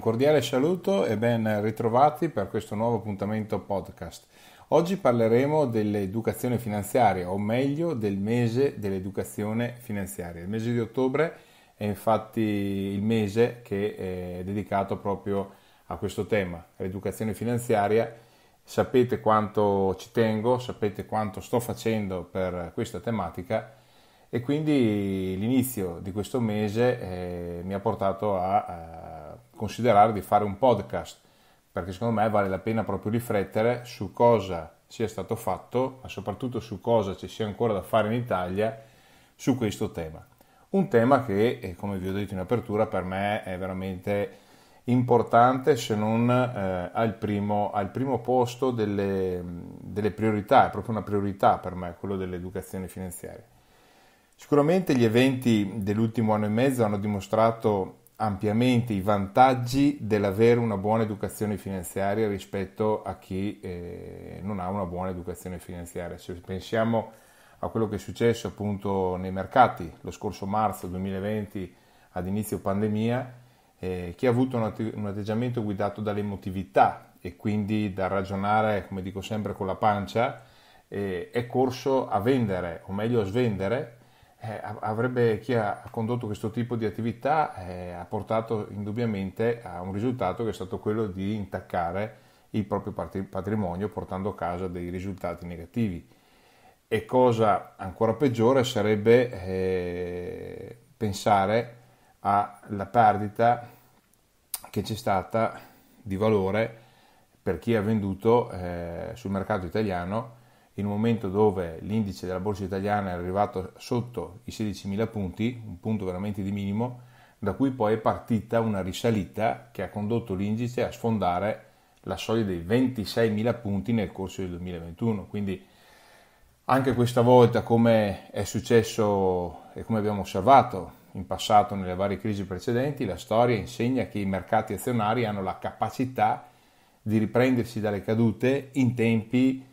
un cordiale saluto e ben ritrovati per questo nuovo appuntamento podcast. Oggi parleremo dell'educazione finanziaria, o meglio del mese dell'educazione finanziaria. Il mese di ottobre è infatti il mese che è dedicato proprio a questo tema, l'educazione finanziaria. Sapete quanto ci tengo, sapete quanto sto facendo per questa tematica e quindi l'inizio di questo mese eh, mi ha portato a, a, considerare di fare un podcast perché secondo me vale la pena proprio riflettere su cosa sia stato fatto ma soprattutto su cosa ci sia ancora da fare in Italia su questo tema. Un tema che, eh, come vi ho detto in apertura, per me è veramente importante se non eh, al, primo, al, primo, posto delle, delle priorità, è proprio una priorità per me quello dell'educazione finanziaria. Sicuramente gli eventi dell'ultimo anno e mezzo hanno dimostrato ampiamente i vantaggi dell'avere una buona educazione finanziaria rispetto a chi eh, non ha una buona educazione finanziaria. Se pensiamo a quello che è successo appunto nei mercati lo scorso marzo 2020 ad inizio pandemia, eh, chi ha avuto un, att- un atteggiamento guidato dall'emotività e quindi da ragionare, come dico sempre, con la pancia, eh, è corso a vendere, o meglio a svendere, eh, avrebbe, chi ha condotto questo tipo di attività eh, ha portato indubbiamente a un risultato che è stato quello di intaccare il proprio patrimonio portando a casa dei risultati negativi. E cosa ancora peggiore sarebbe eh, pensare alla perdita che c'è stata di valore per chi ha venduto eh, sul mercato italiano in un momento dove l'indice della borsa italiana è arrivato sotto i 16.000 punti, un punto veramente di minimo, da cui poi è partita una risalita che ha condotto l'indice a sfondare la soglia dei 26.000 punti nel corso del 2021. Quindi anche questa volta, come è successo e come abbiamo osservato in passato nelle varie crisi precedenti, la storia insegna che i mercati azionari hanno la capacità di riprendersi dalle cadute in tempi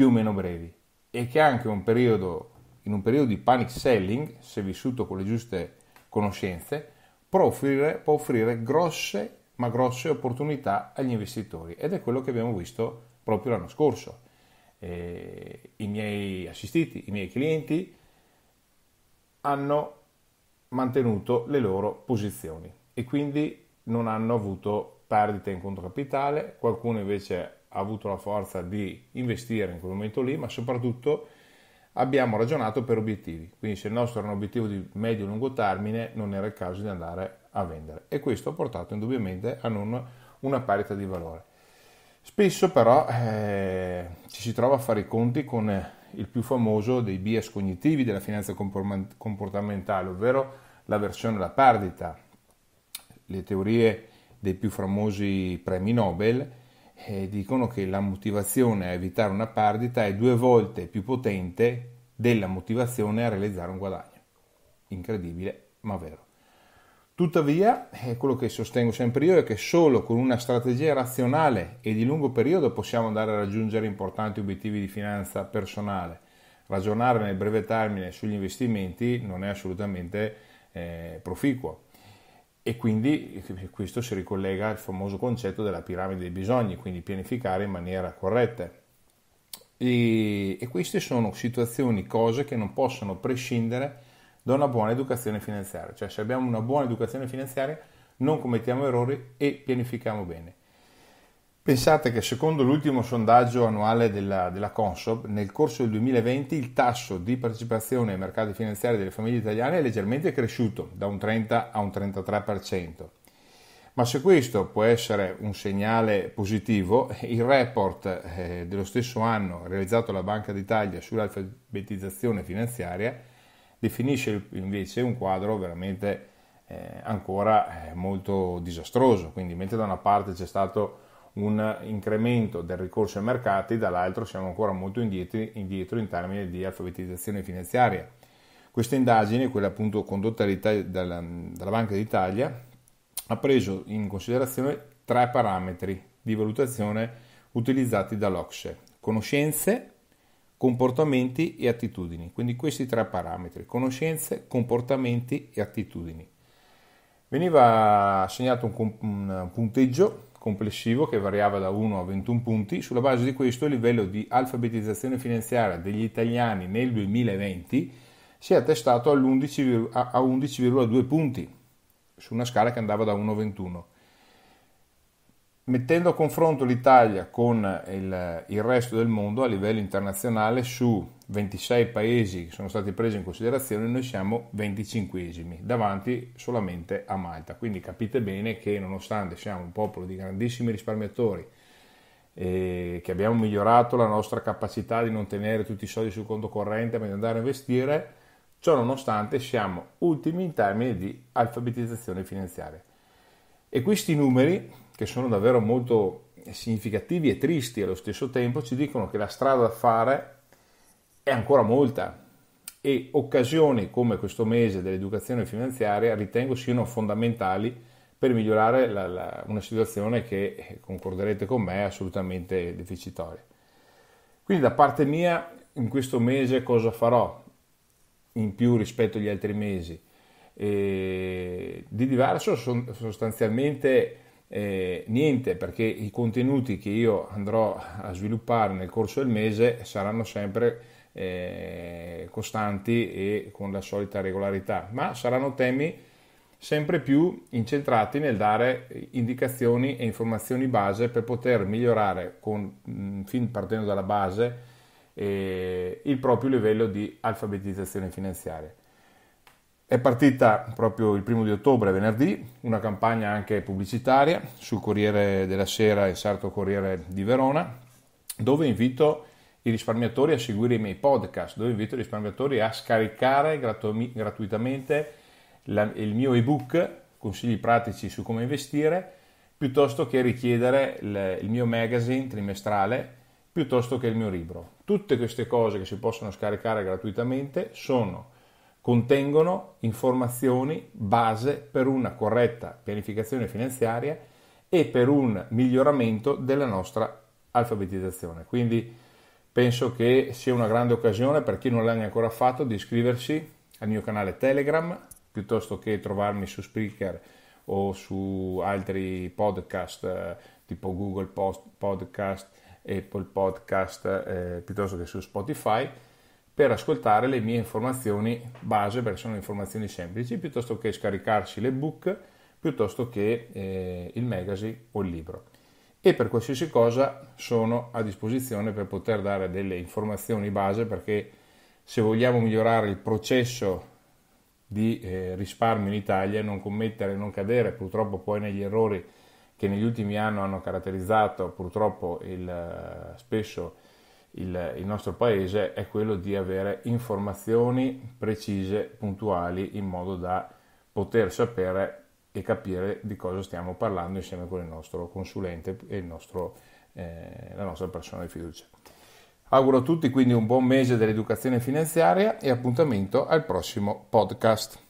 più o meno brevi e che anche un periodo, in un periodo di panic selling, se vissuto con le giuste conoscenze, può offrire, può offrire grosse ma grosse opportunità agli investitori ed è quello che abbiamo visto proprio l'anno scorso. Eh, I miei assistiti, i miei clienti hanno mantenuto le loro posizioni e quindi non hanno avuto perdite in conto capitale, qualcuno invece ha avuto la forza di investire in quel momento lì, ma soprattutto abbiamo ragionato per obiettivi. Quindi se il nostro era un obiettivo di medio-lungo termine, non era il caso di andare a vendere. E questo ha portato indubbiamente a non una parità di valore. Spesso però eh, ci si trova a fare i conti con il più famoso dei bias cognitivi della finanza comportamentale, ovvero l'aversione alla perdita. Le teorie dei più famosi premi Nobel eh, dicono che la motivazione a evitare una perdita è due volte più potente della motivazione a realizzare un guadagno. Incredibile, ma vero. Tuttavia, eh, quello che sostengo sempre io è che solo con una strategia razionale e di lungo periodo possiamo andare a raggiungere importanti obiettivi di finanza personale. Ragionare nel breve termine sugli investimenti non è assolutamente eh, proficuo e quindi questo si ricollega al famoso concetto della piramide dei bisogni, quindi pianificare in maniera corretta. E, e queste sono situazioni, cose che non possono prescindere da una buona educazione finanziaria, cioè se abbiamo una buona educazione finanziaria non commettiamo errori e pianifichiamo bene. Pensate che secondo l'ultimo sondaggio annuale della, della Consob, nel corso del 2020 il tasso di partecipazione ai mercati finanziari delle famiglie italiane è leggermente cresciuto da un 30 a un 33%. Ma se questo può essere un segnale positivo, il report eh, dello stesso anno realizzato dalla Banca d'Italia sull'alfabetizzazione finanziaria definisce invece un quadro veramente eh, ancora eh, molto disastroso. Quindi mentre da una parte c'è stato un incremento del ricorso ai mercati, dall'altro siamo ancora molto indietro, indietro in termini di alfabetizzazione finanziaria. Questa indagine, quella appunto condotta dalla, dalla Banca d'Italia, ha preso in considerazione tre parametri di valutazione utilizzati dall'Ocse, conoscenze, comportamenti e attitudini. Quindi questi tre parametri, conoscenze, comportamenti e attitudini. veniva assegnato un, un punteggio complessivo che variava da 1 a 21 punti. Sulla base di questo il livello di alfabetizzazione finanziaria degli italiani nel 2020 si è attestato a 11,2 punti su una scala che andava da 1 a 21. Mettendo a confronto l'Italia con il, il, resto del mondo a livello internazionale, su 26 paesi che sono stati presi in considerazione, noi siamo 25esimi, davanti solamente a Malta. Quindi capite bene che nonostante siamo un popolo di grandissimi risparmiatori, e che abbiamo migliorato la nostra capacità di non tenere tutti i soldi sul conto corrente ma di andare a investire, ciò nonostante siamo ultimi in termini di alfabetizzazione finanziaria. E questi numeri che sono davvero molto significativi e tristi allo stesso tempo, ci dicono che la strada da fare è ancora molta e occasioni come questo mese dell'educazione finanziaria ritengo siano fondamentali per migliorare la, la, una situazione che, eh, concorderete con me, è assolutamente deficitaria. Quindi da parte mia in questo mese cosa farò in più rispetto agli altri mesi? E di diverso sostanzialmente eh, niente perché i contenuti che io andrò a sviluppare nel corso del mese saranno sempre eh, costanti e con la solita regolarità, ma saranno temi sempre più incentrati nel dare indicazioni e informazioni base per poter migliorare, con, mm, fin partendo dalla base, eh, il proprio livello di alfabetizzazione finanziaria. È partita proprio il primo di ottobre, venerdì, una campagna anche pubblicitaria sul Corriere della Sera e Sarto Corriere di Verona, dove invito i risparmiatori a seguire i miei podcast, dove invito i risparmiatori a scaricare gratu- gratuitamente la, il mio ebook, consigli pratici su come investire, piuttosto che richiedere il, il mio magazine trimestrale, piuttosto che il mio libro. Tutte queste cose che si possono scaricare gratuitamente sono contengono informazioni base per una corretta pianificazione finanziaria e per un miglioramento della nostra alfabetizzazione. Quindi penso che sia una grande occasione per chi non l'ha ancora fatto di iscriversi al mio canale Telegram piuttosto che trovarmi su Spreaker o su altri podcast eh, tipo Google Post, Podcast, Apple Podcast, eh, piuttosto che su Spotify per ascoltare le mie informazioni base, perché sono informazioni semplici, piuttosto che scaricarsi l'ebook, piuttosto che eh, il magazine o il libro. E per qualsiasi cosa sono a disposizione per poter dare delle informazioni base, perché se vogliamo migliorare il processo di eh, risparmio in Italia, non commettere, non cadere purtroppo poi negli errori che negli ultimi anni hanno caratterizzato purtroppo il, eh, spesso il, il, nostro paese è quello di avere informazioni precise, puntuali, in modo da poter sapere e capire di cosa stiamo parlando insieme con il nostro consulente e il nostro, eh, la nostra persona di fiducia. Auguro a tutti quindi un buon mese dell'educazione finanziaria e appuntamento al prossimo podcast.